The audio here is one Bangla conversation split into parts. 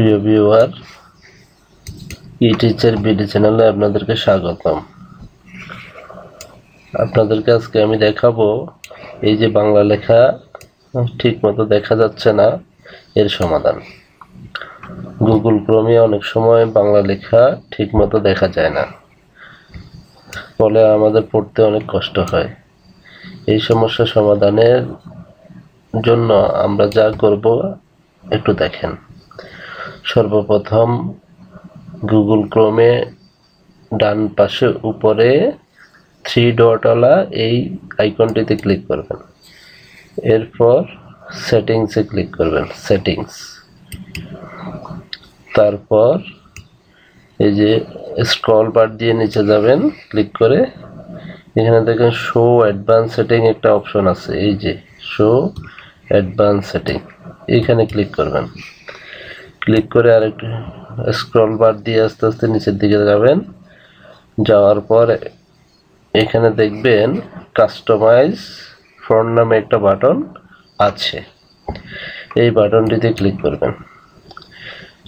প্রিয় ভিউয়ার ই টিচার বিডি চ্যানেলে আপনাদেরকে স্বাগতম। আপনাদেরকে আজকে আমি দেখাবো, এই যে বাংলা লেখা ঠিক মতো দেখা যাচ্ছে না, এর সমাধান। গুগল ক্রোমে অনেক সময় বাংলা লেখা ঠিক মতো দেখা যায় না। ফলে আমাদের পড়তে অনেক কষ্ট হয়। এই সমস্যা সমাধানের জন্য আমরা যা করব, একটু দেখেন। সর্বপ্রথম গুগল ক্রোমে ডান পাশে উপরে থ্রি ডটওয়ালা এই আইকনটিতে ক্লিক করবেন। এরপর সেটিংসে ক্লিক করবেন, সেটিংস। তারপর এই যে স্ক্রল বার দিয়ে নিচে যাবেন, ক্লিক করে। এখানে দেখেন শো অ্যাডভান্স সেটিং একটা অপশন আছে, এই যে শো অ্যাডভান্স সেটিং। এইখানে ক্লিক করবেন। ক্লিক করে আরেকটু স্ক্রল বার দিয়ে আস্তে আস্তে নিচের দিকে যাবেন। যাওয়ার পর এখানে দেখবেন কাস্টমাইজ ফ্রন্ট নামে একটা বাটন আছে। এই বাটনটিতে ক্লিক করবেন।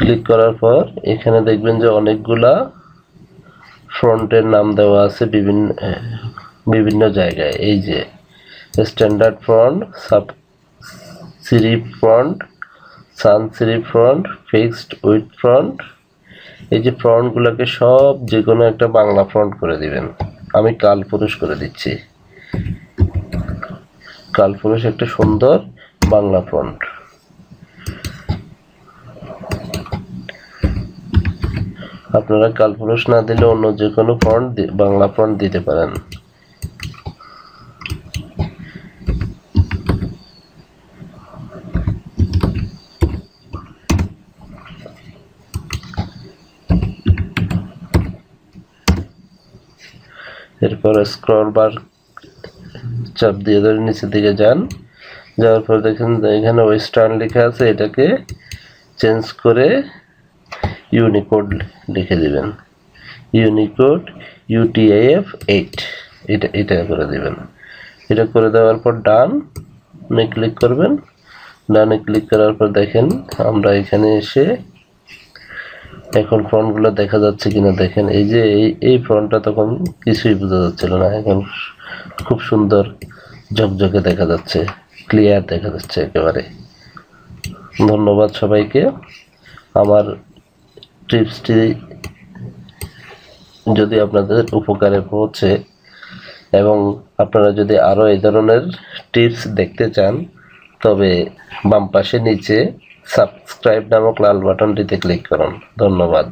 ক্লিক করার পর এখানে দেখবেন যে অনেকগুলা ফ্রন্টের নাম দেওয়া আছে বিভিন্ন বিভিন্ন জায়গায়। এই যে standard font sub serif font sans serif font fixed with font এই যে ফ্রন্টগুলোকে সব যে কোনো একটা বাংলা ফ্রন্ট করে দিবেন। আমি কালপুরুষ করে দিচ্ছি। কালপুরুষ একটা সুন্দর বাংলা ফ্রন্ট আপনারা কালপুরুষ না দিলে অন্য যে কোনো ফন্ট বাংলা ফ্রন্ট দিতে পারেন। এরপর স্ক্রল বার চাপ দিয়ে ধরে নিচের দিকে যান। যাওয়ার পর দেখেন এখানে ওয়েস্টার্ন লেখা আছে, এটাকে চেঞ্জ করে ইউনিকোড লিখে দিবেন। ইউনিকোড ইউটিআইএফ এইট এটা এটা করে দিবেন। এটা করে দেওয়ার পর ডান ক্লিক করবেন। ডানে ক্লিক করার পর দেখেন আমরা এখানে এসে এখন ফ্রন্টগুলো দেখা যাচ্ছে কিনা দেখেন, এই যে এই এই ফ্রন্টটা তখন কিছুই বোঝা যাচ্ছিল না। এখন খুব সুন্দর ঝকঝকে দেখা যাচ্ছে ক্লিয়ার দেখা যাচ্ছে একেবারে। ধন্যবাদ সবাইকে। আমার টিপসটি যদি আপনাদের উপকারে পৌঁছে এবং আপনারা যদি আরও এই ধরনের টিপস দেখতে চান, তবে বাম পাশে নিচে সাবস্ক্রাইব নামক লাল বাটনটিতে ক্লিক করুন। ধন্যবাদ।